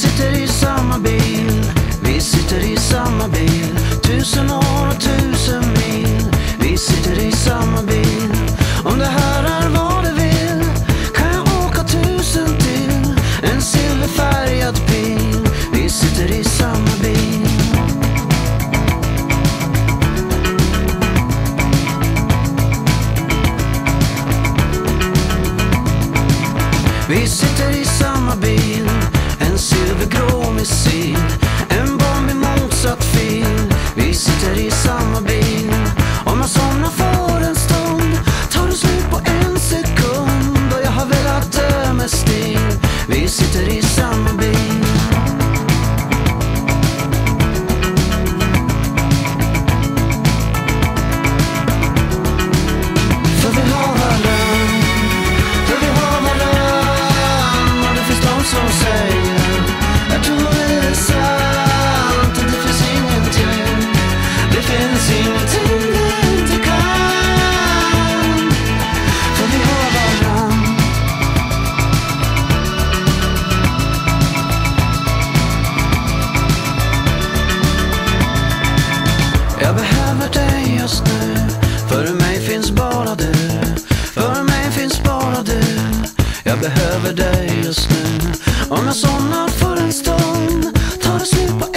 sitter i samma bil, vi sitter i samma bil. Tusen år och tusen mil, vi sitter i samma bil. Om det här är vad du vill, kan jag åka tusen till. En silverfärgad bil, vi sitter i samma bil. Vi som säger Jag tror det är sant Och det finns ingenting. Det finns ingenting vi inte kan. För vi har varann. Jag behöver dig just nu. Jag behöver dig just nu. Om jag somnar för en stund Tar det slut på